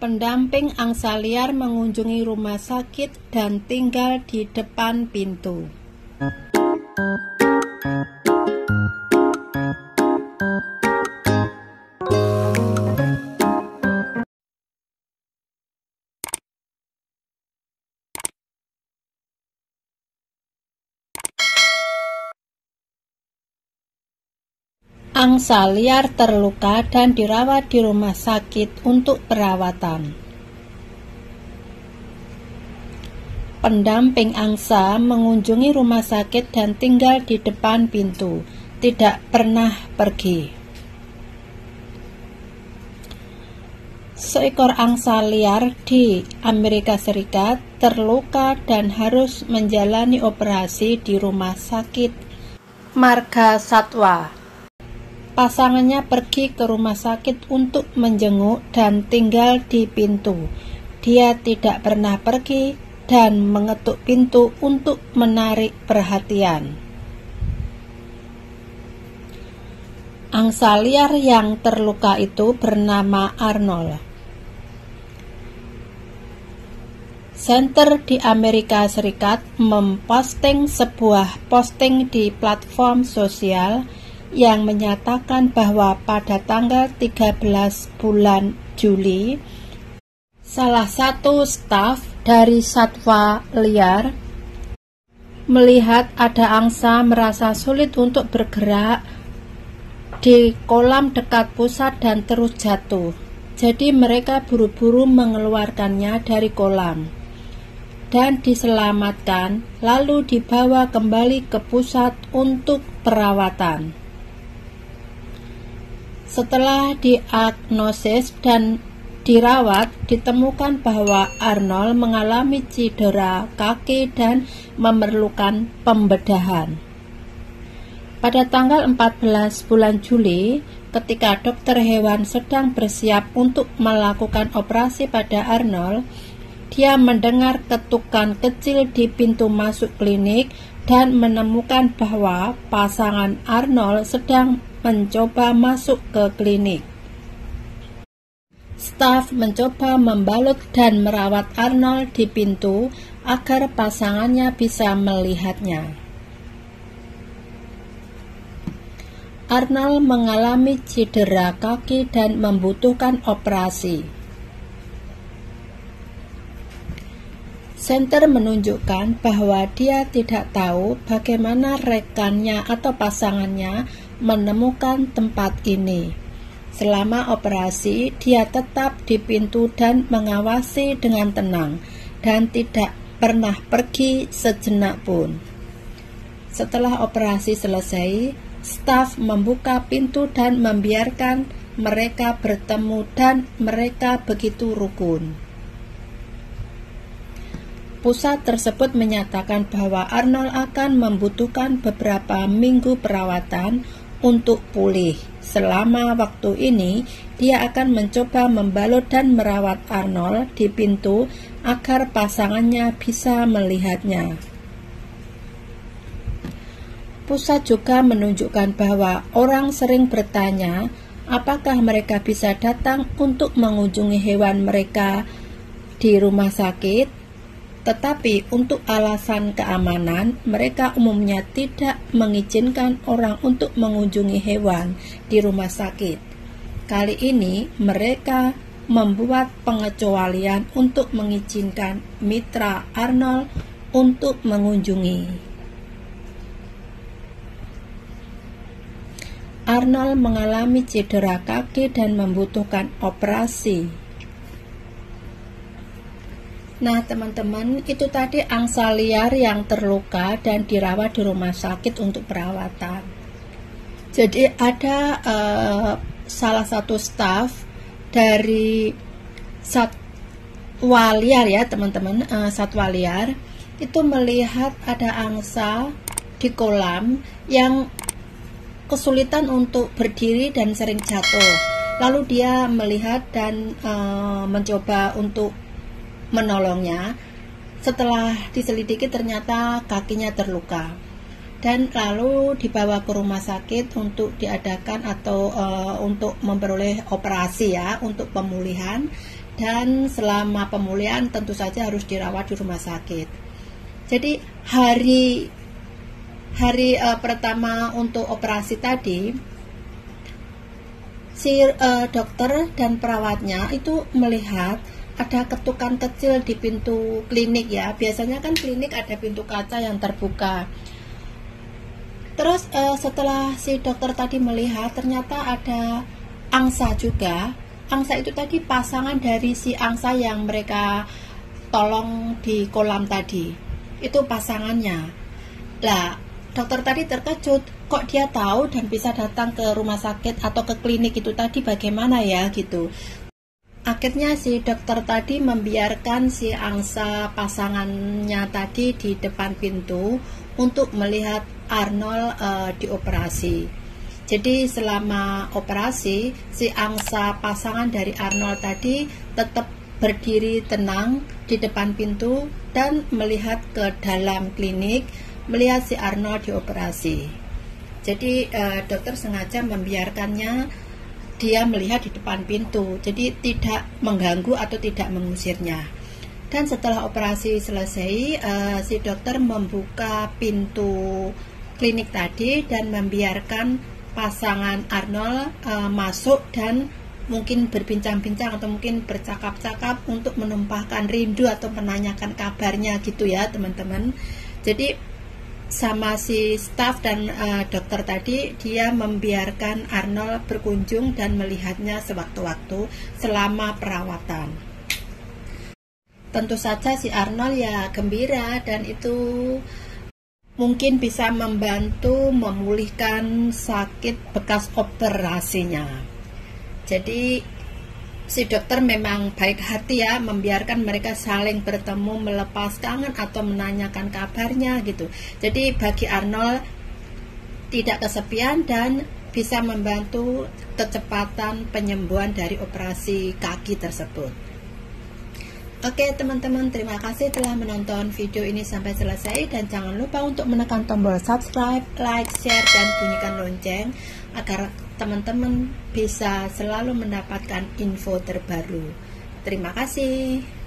Pendamping angsa liar mengunjungi rumah sakit dan tinggal di depan pintu. Angsa liar terluka dan dirawat di rumah sakit untuk perawatan. Pendamping angsa mengunjungi rumah sakit dan tinggal di depan pintu, tidak pernah pergi. Seekor angsa liar di Amerika Serikat terluka dan harus menjalani operasi di rumah sakit Marga Satwa Pasangannya pergi ke rumah sakit untuk menjenguk dan tinggal di pintu. Dia tidak pernah pergi dan mengetuk pintu untuk menarik perhatian. Angsa liar yang terluka itu bernama Arnold. Center di Amerika Serikat memposting sebuah posting di platform sosial yang menyatakan bahwa pada tanggal 13 bulan Juli salah satu staf dari satwa liar melihat ada angsa merasa sulit untuk bergerak di kolam dekat pusat dan terus jatuh. Jadi mereka buru-buru mengeluarkannya dari kolam dan diselamatkan lalu dibawa kembali ke pusat untuk perawatan. Setelah diagnosis dan dirawat, ditemukan bahwa Arnold mengalami cedera kaki dan memerlukan pembedahan. Pada tanggal 14 bulan Juli, ketika dokter hewan sedang bersiap untuk melakukan operasi pada Arnold, dia mendengar ketukan kecil di pintu masuk klinik dan menemukan bahwa pasangan Arnold sedang mencoba masuk ke klinik. Staf mencoba membalut dan merawat Arnold di pintu agar pasangannya bisa melihatnya. Arnold mengalami cedera kaki dan membutuhkan operasi. Center menunjukkan bahwa dia tidak tahu bagaimana rekannya atau pasangannya menemukan tempat ini. Selama operasi, dia tetap di pintu dan mengawasi dengan tenang dan tidak pernah pergi sejenak pun. Setelah operasi selesai, staf membuka pintu dan membiarkan mereka bertemu dan mereka begitu rukun. Pusat tersebut menyatakan bahwa Arnold akan membutuhkan beberapa minggu perawatan untuk pulih. Selama waktu ini, dia akan mencoba membalut dan merawat Arnold di pintu agar pasangannya bisa melihatnya. Pusat juga menunjukkan bahwa orang sering bertanya apakah mereka bisa datang untuk mengunjungi hewan mereka di rumah sakit tetapi untuk alasan keamanan, mereka umumnya tidak mengizinkan orang untuk mengunjungi hewan di rumah sakit. Kali ini, mereka membuat pengecualian untuk mengizinkan mitra Arnold untuk mengunjungi. Arnold mengalami cedera kaki dan membutuhkan operasi Nah, teman-teman, itu tadi angsa liar yang terluka dan dirawat di rumah sakit untuk perawatan. Jadi ada uh, salah satu staf dari satwa liar ya, teman-teman, uh, satwa liar itu melihat ada angsa di kolam yang kesulitan untuk berdiri dan sering jatuh. Lalu dia melihat dan uh, mencoba untuk menolongnya. Setelah diselidiki ternyata kakinya terluka dan lalu dibawa ke rumah sakit untuk diadakan atau uh, untuk memperoleh operasi ya untuk pemulihan dan selama pemulihan tentu saja harus dirawat di rumah sakit. Jadi hari hari uh, pertama untuk operasi tadi si uh, dokter dan perawatnya itu melihat ada ketukan kecil di pintu klinik ya. Biasanya kan klinik ada pintu kaca yang terbuka. Terus uh, setelah si dokter tadi melihat ternyata ada angsa juga. Angsa itu tadi pasangan dari si angsa yang mereka tolong di kolam tadi. Itu pasangannya. Lah dokter tadi terkejut kok dia tahu dan bisa datang ke rumah sakit atau ke klinik itu tadi bagaimana ya? gitu akhirnya si dokter tadi membiarkan si angsa pasangannya tadi di depan pintu untuk melihat Arnold uh, dioperasi jadi selama operasi, si angsa pasangan dari Arnold tadi tetap berdiri tenang di depan pintu dan melihat ke dalam klinik, melihat si Arnold dioperasi. Jadi eh, dokter sengaja membiarkannya dia melihat di depan pintu, jadi tidak mengganggu atau tidak mengusirnya. Dan setelah operasi selesai, eh, si dokter membuka pintu klinik tadi dan membiarkan pasangan Arnold uh, masuk dan mungkin berbincang-bincang atau mungkin bercakap-cakap untuk menumpahkan rindu atau menanyakan kabarnya gitu ya teman-teman. Jadi sama si staff dan uh, dokter tadi dia membiarkan Arnold berkunjung dan melihatnya sewaktu-waktu selama perawatan. Tentu saja si Arnold ya gembira dan itu mungkin bisa membantu memulihkan sakit bekas operasinya. Jadi si dokter memang baik hati ya membiarkan mereka saling bertemu melepas kangen atau menanyakan kabarnya gitu. Jadi bagi Arnold tidak kesepian dan bisa membantu kecepatan penyembuhan dari operasi kaki tersebut. Oke teman-teman terima kasih telah menonton video ini sampai selesai dan jangan lupa untuk menekan tombol subscribe, like, share, dan bunyikan lonceng agar teman-teman bisa selalu mendapatkan info terbaru. Terima kasih.